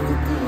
with you.